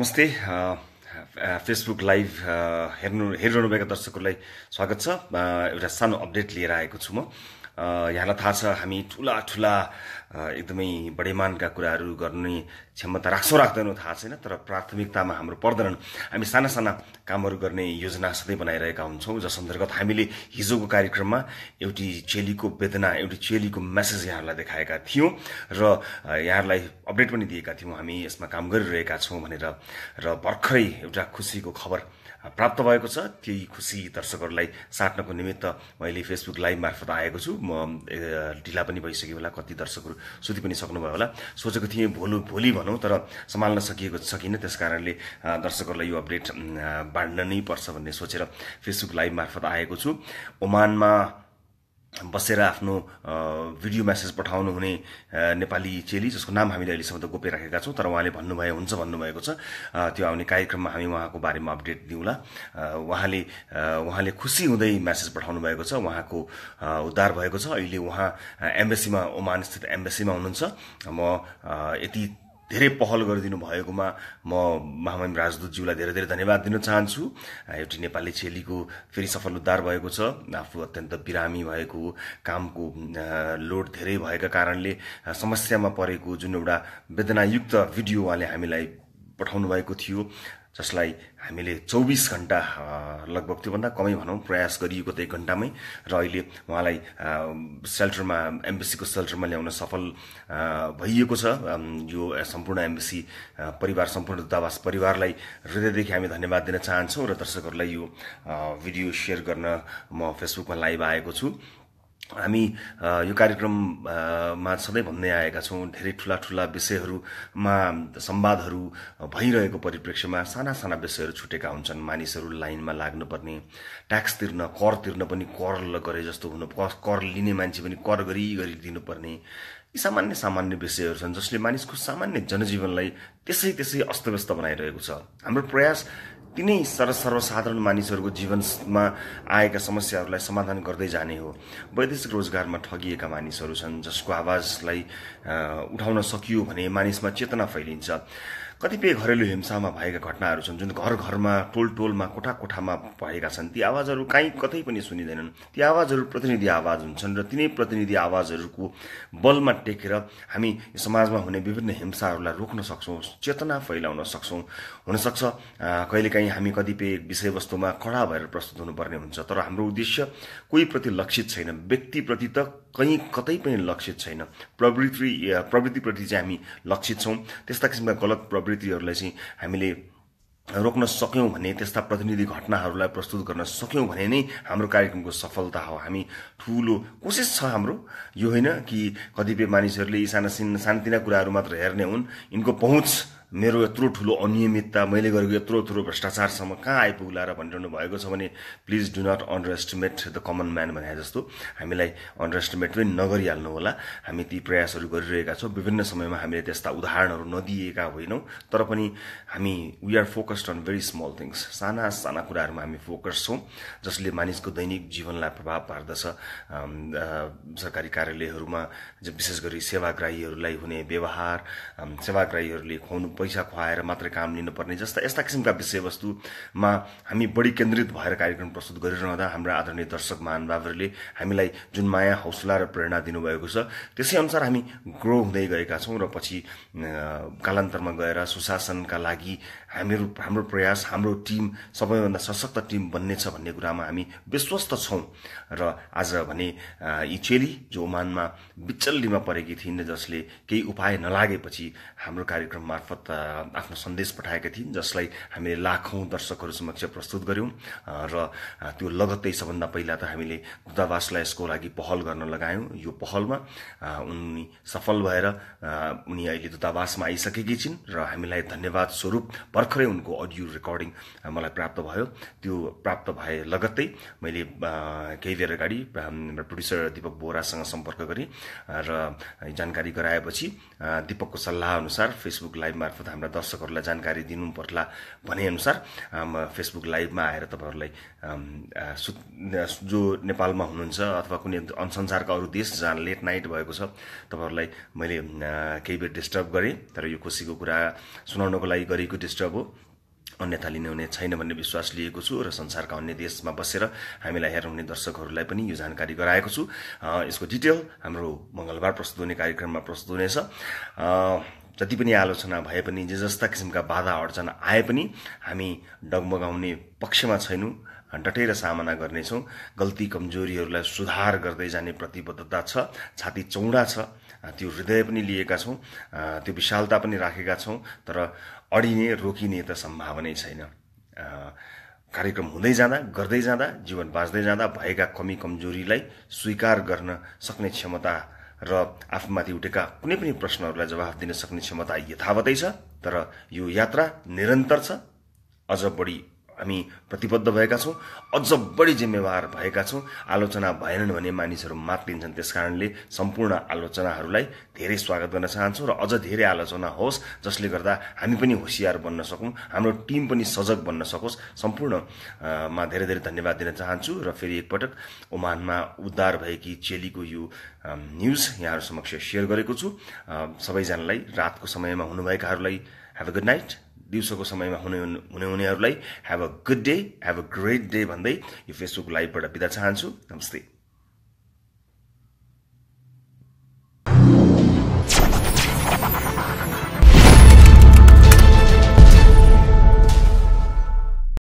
नमस्ते Facebook live हेर्नु हेरिरहनुभएका दर्शकहरूलाई स्वागत छ। एउटा सानो अपडेट लिएर आएको छु म। यहाँलाई थाहा छ हामी ठुला ठुला एकदमै बढेमानका कुराहरू गर्ने क्षमता राख्छौँ राख्दैनौँ थाहा छैन तर प्राथमिकतामा हाम्रो पर्दैनन् हामी साना साना कामहरू गर्ने योजना सधैँ बनाइरहेका हुन्छौँ जस अन्तर्गत हामीले हिजोको कार्यक्रममा एउटी चेलीको वेदना एउटी चेलीको मेसेज यहाँहरूलाई देखाएका थियौँ र यहाँहरूलाई अपडेट पनि दिएका थियौँ। हामी यसमा काम गरिरहेका छौँ भनेर र भर्खरै एउटा खुसीको खबर प्राप्त भएको छ। त्यही खुसी दर्शकहरूलाई साट्नको निमित्त मैले फेसबुक लाइभ मार्फत आएको छु। म ढिला पनि भइसक्यो होला कति दर्शकहरू सुति पनि सक्नुभयो होला। सोचेको थिएँ भोलि भोलि भनौँ तर सम्हाल्न सकिएको सकिनँ। त्यस कारणले दर्शकहरूलाई यो अपडेट बाँड्न नै पर्छ भन्ने सोचेर फेसबुक लाइभ मार्फत आएको छु। ओमानमा बसेर आफ्नो भिडियो म्यासेज पठाउनु हुने नेपाली चेली जसको नाम हामीले अहिलेसम्म त गोप्य राखेका छौँ तर उहाँले भन्नुभयो हुन्छ भन्नुभएको छ। त्यो आउने कार्यक्रममा हामी उहाँको बारेमा अपडेट दिउँला। उहाँले उहाँले खुसी हुँदै म्यासेज पठाउनु भएको छ उहाँको उद्धार भएको छ। अहिले उहाँ एम्बेसीमा ओमान स्थित एम्बेसीमा हुनुहुन्छ। म यति धेरै पहल गरिदिनु भएकोमा म महामहिम राजदूतज्यूलाई धेरै धेरै धन्यवाद दिन चाहन्छु। एउटी नेपाली चेलीको फेरि सफल उद्धार भएको छ आफू अत्यन्त बिरामी भएको कामको लोड धेरै भएका कारणले समस्यामा परेको जुन एउटा वेदनायुक्त भिडियो उहाँले हामीलाई पठाउनु भएको थियो। जसलाई हामीले चौबिस घन्टा लगभग त्योभन्दा कमै भनौँ प्रयास गरिएको त एक घन्टामै र अहिले उहाँलाई सेल्टरमा एम्बेसीको सेल्टरमा ल्याउन सफल भइएको छ। यो सम्पूर्ण एम्बेसी परिवार सम्पूर्ण दूतावास परिवारलाई हृदयदेखि हामी धन्यवाद दिन चाहन्छौँ र दर्शकहरूलाई यो भिडियो सेयर गर्न म फेसबुकमा लाइभ आएको छु। हामी यो कार्यक्रममा सधैँ भन्दै आएका छौँ। धेरै ठुला ठुला विषयहरूमा संवादहरू भइरहेको परिप्रेक्ष्यमा साना साना विषयहरू छुटेका हुन्छन्। मानिसहरू लाइनमा लाग्नुपर्ने ट्याक्स तिर्न कर तिर्न पनि कर गरे जस्तो हुनु कर लिने मान्छे पनि कर गरी गरी दिनुपर्ने यी सामान्य सामान्य विषयहरू छन् जसले मानिसको सामान्य जनजीवनलाई त्यसै त्यसै अस्तव्यस्त बनाइरहेको छ। हाम्रो प्रयास तिनै सर सर्वसाधारण मानिसहरूको जीवनमा आएका समस्याहरूलाई समाधान गर्दै जाने हो। वैदेशिक रोजगारमा ठगिएका मानिसहरू छन् जसको आवाजलाई उठाउन सकियो भने मानिसमा चेतना फैलिन्छ। कतिपय घरेलु हिंसामा भएका घटनाहरू छन् जुन घर घरमा टोल टोलमा कोठा कोठामा भएका छन्। ती आवाजहरू कहीँ कतै पनि सुनिँदैनन्। ती आवाजहरू प्रतिनिधि आवाज हुन्छन् र तिनै प्रतिनिधि आवाजहरूको बलमा टेकेर हामी समाजमा हुने विभिन्न हिंसाहरूलाई रोक्न सक्छौँ चेतना फैलाउन सक्छौँ। हुनसक्छ कहिलेकाहीँ हामी कतिपय विषयवस्तुमा कडा भएर प्रस्तुत हुनुपर्ने हुन्छ तर हाम्रो उद्देश्य कोही प्रति लक्षित छैन। व्यक्तिप्रति त कहीँ कतै पनि लक्षित छैन। प्रवृत्ति प्रवृत्तिप्रति चाहिँ हामी लक्षित छौँ। त्यस्ता किसिमका गलत प्रवृत्तिहरूलाई चाहिँ हामीले रोक्न सक्यौँ भने त्यस्ता प्रतिनिधि घटनाहरूलाई प्रस्तुत गर्न सक्यौँ भने नै हाम्रो कार्यक्रमको सफलता हो। हामी ठुलो कोसिस छ हाम्रो। यो होइन कि कतिपय मानिसहरूले यी साना सानतिना कुराहरू मात्र हेर्ने हुन्। यिनको पहुँच मेरो यत्रो ठुलो अनियमितता मैले गरेको यत्रो ठुलो भ्रष्टाचारसम्म कहाँ आइपुग्ला र भनिरहनु भएको छ भने please do not underestimate the common man भने जस्तो हामीलाई अन्डर एस्टिमेट पनि नगरिहाल्नु होला। हामी ती प्रयासहरू गरिरहेका छौँ। विभिन्न समयमा हामीले त्यस्ता उदाहरणहरू नदिएका होइनौँ। तर पनि हामी we are focused on very small things साना साना कुराहरूमा हामी फोकस छौँ जसले मानिसको दैनिक जीवनलाई प्रभाव पार्दछ। सरकारी कार्यालयहरूमा विशेष गरी सेवाग्राहीहरूलाई हुने व्यवहार सेवाग्राहीहरूले खुवाउनु पैसा खुवाएर मात्रै काम लिनुपर्ने जस्ता यस्ता किसिमका विषयवस्तुमा हामी बढी केन्द्रित भएर कार्यक्रम प्रस्तुत गरिरहँदा हाम्रा आदरणीय दर्शक महानुभावहरूले हामीलाई जुन माया हौसला र प्रेरणा दिनुभएको छ त्यसै अनुसार हामी ग्रो हुँदै गएका छौँ र पछि कालान्तरमा गएर सुशासनका लागि हामीहरू हाम्रो प्रयास हाम्रो टिम सबैभन्दा सशक्त टिम बन्नेछ भन्ने कुरामा हामी विश्वस्त छौँ। र आज भने यी चेली जो ओमानमा बिचल्लीमा परेकी थिइन् जसले केही उपाय नलागेपछि हाम्रो कार्यक्रम मार्फत आफ्नो सन्देश पठाएका थिइन् जसलाई हामीले लाखौँ दर्शकहरू समक्ष प्रस्तुत गऱ्यौँ र त्यो लगत्तै सबभन्दा पहिला त हामीले दूतावासलाई यसको लागि पहल गर्न लगायौँ। यो पहलमा उनी सफल भएर उनी अहिले दूतावासमा आइसकेकी छिन् र हामीलाई धन्यवाद स्वरूप भर्खरै उनको अडियो रेकर्डिङ मलाई प्राप्त भयो। त्यो प्राप्त भए लगत्तै मैले केही बेर अगाडि प्रड्युसर दिपक बोरासँग सम्पर्क गरेँ र जानकारी गराएपछि दिपकको सल्लाह अनुसार फेसबुक लाइभ मार्फत हाम्रा दर्शकहरूलाई जानकारी दिनु पर्ला भनेअनुसार फेसबुक लाइभमा आएर तपाईँहरूलाई जो नेपालमा हुनुहुन्छ अथवा कुनै संसारका अरू देश जहाँ लेट नाइट भएको छ तपाईँहरूलाई मैले केही बेर डिस्टर्ब गरेँ तर यो खुसीको कुरा सुनाउनको लागि गरेको डिस्टर्ब हो अन्यथा लिने हुने छैन भन्ने विश्वास लिएको छु र संसारका अन्य देशमा बसेर हामीलाई हेर्नुहुने दर्शकहरूलाई पनि यो जानकारी गराएको छु। यसको डिटेल हाम्रो मङ्गलबार प्रस्तुत हुने कार्यक्रममा प्रस्तुत हुनेछ। जति पनि आलोचना भए पनि जे जस्ता किसिमका बाधा अडचना आए पनि हामी डगमगाउने पक्षमा छैनौँ डटेर सामना गर्नेछौँ। गल्ती कमजोरीहरूलाई सुधार गर्दै जाने प्रतिबद्धता छ छाती चौडा छ। त्यो हृदय पनि लिएका छौँ त्यो विशालता पनि राखेका छौँ तर अडिने रोकिने त सम्भावनै छैन। कार्यक्रम हुँदै जाँदा गर्दै जाँदा जीवन बाँच्दै जाँदा भएका कमी कमजोरीलाई स्वीकार गर्न सक्ने क्षमता र आफूमाथि उठेका कुनै पनि प्रश्नहरूलाई जवाफ दिन सक्ने क्षमता यथावतै छ तर यो यात्रा निरन्तर छ अझ बढी हामी प्रतिबद्ध भएका छौँ। अझ बढी जिम्मेवार भएका छौँ। आलोचना भएनन् भने मानिसहरू मात्रिन्छन् त्यस कारणले सम्पूर्ण आलोचनाहरूलाई धेरै स्वागत गर्न चाहन्छौँ र अझ धेरै आलोचना होस् जसले गर्दा हामी पनि होसियार बन्न सकौँ हाम्रो टिम पनि सजग बन्न सकोस्। सम्पूर्णमा धेरै धेरै धन्यवाद दिन चाहन्छु र फेरि एकपटक ओमानमा उद्धार भएकी चेलीको यो न्युज यहाँहरू समक्ष सेयर गरेको छु। सबैजनालाई रातको समयमा हुनुभएकाहरूलाई हेभ अ गुड नाइट दिउँसोको समयमा हुने हुने हुनेहरूलाई have a good day have a great day भन्दै यो फेसबुक लाइभबाट बिदा चाहन्छु। नमस्ते।